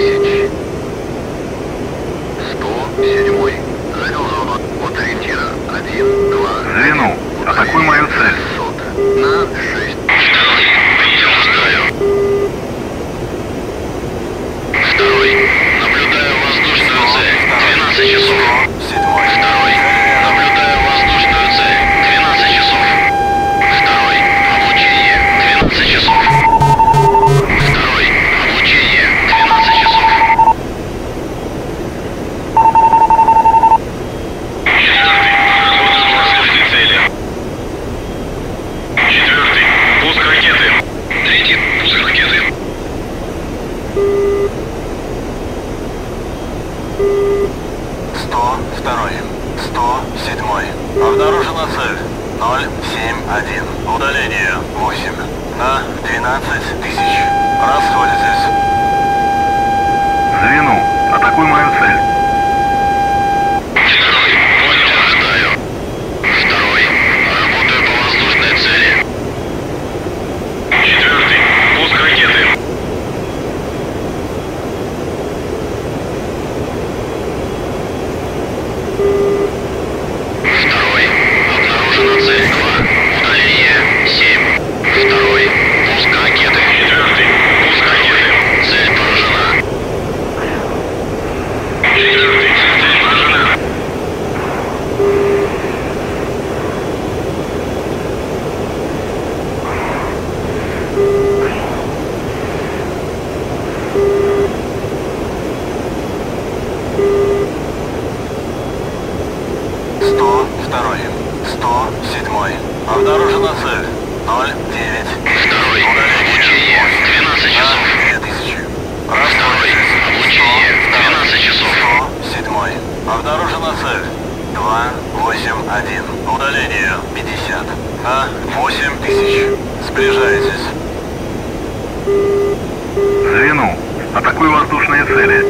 тысяч. Сто седьмой. 102, 107. Обнаружена цель. 071. Удаление 8. На 12 тысяч. Расходитесь. Звену. Атакуй мою цель. 107. Обнаружена цель. 0, 9. Второй. Обучение. 12 часов. 2000. Второй. Обучение. 12 часов. 107. Обнаружена цель. 2, 8, 1. Удаление. 50. А, 8 тысяч. Сближайтесь. Звено. Атакую воздушные цели.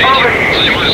Занимаюсь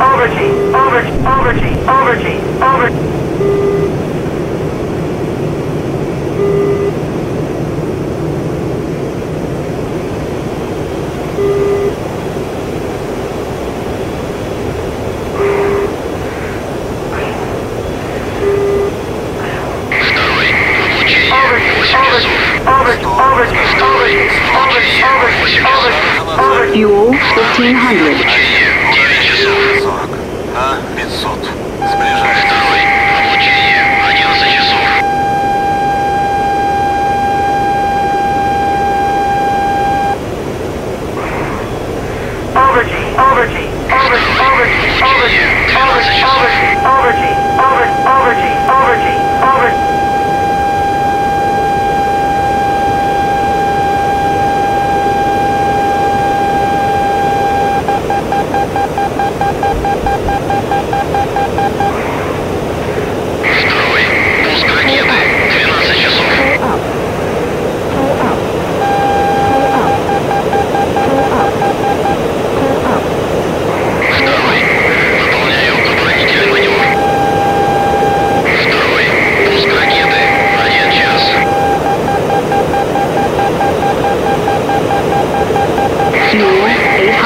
Overgy, overgy, overgy, overgy, overgy. Fuel 1500. 700. Сближаюсь. Второй. Облучение. 11 часов. Overgy, overgy, overgy, overgy, overgy, overgy, overgy.